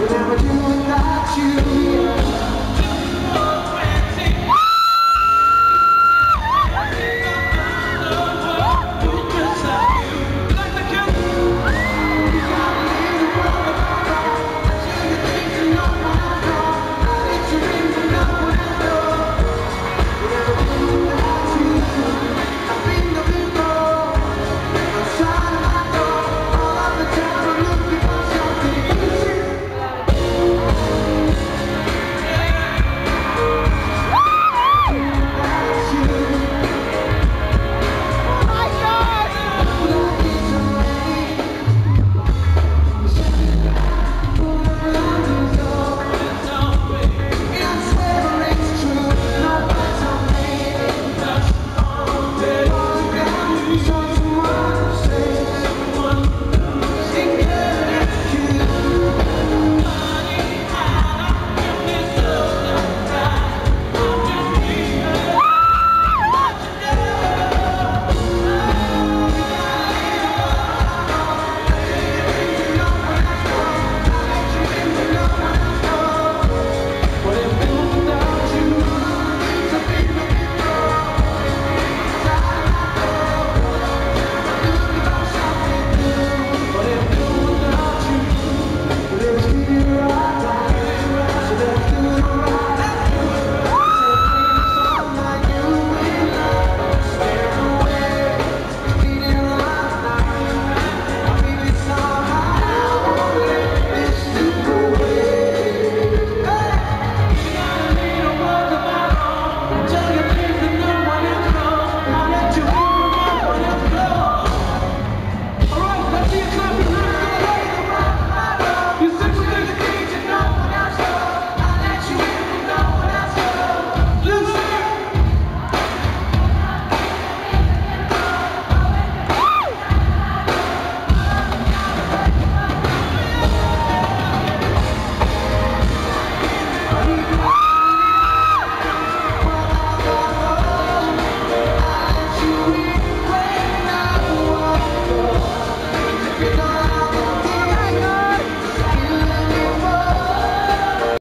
Whatever do without you.